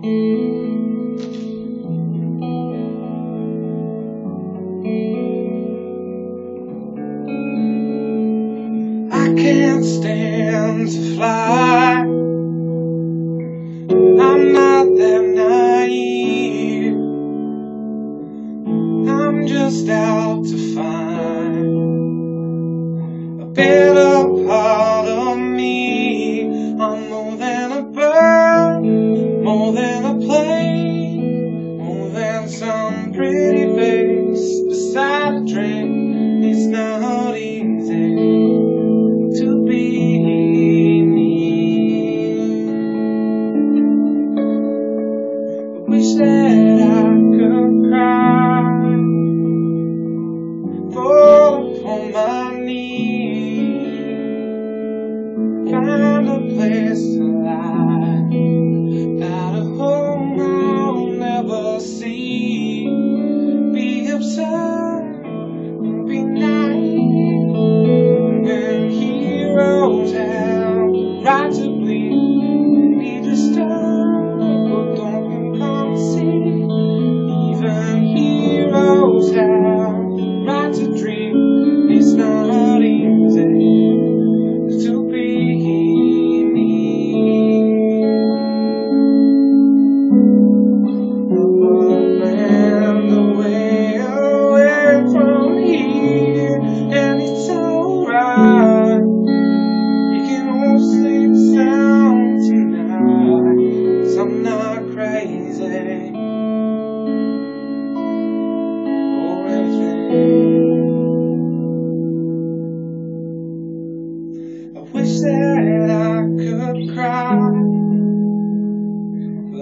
I can't stand to fly. I'm not that naive. I'm just out to find a better train. It's not easy to be me. Wish that I could cry, fall my knees, find a place to lie, heroes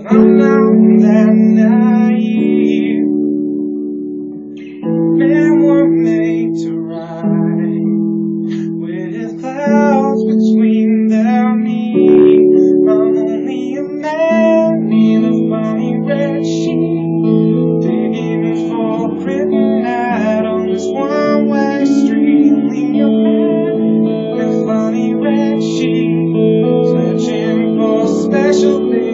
I'm not that naive. Men were made to ride with clouds between their knees. I'm only a man in a funny red sheet, digging for on this one-way street. In funny red sheet, searching for special things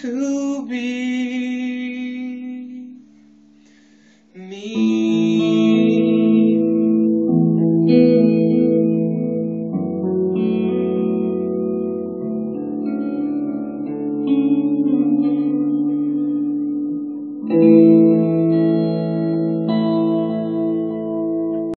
to be me.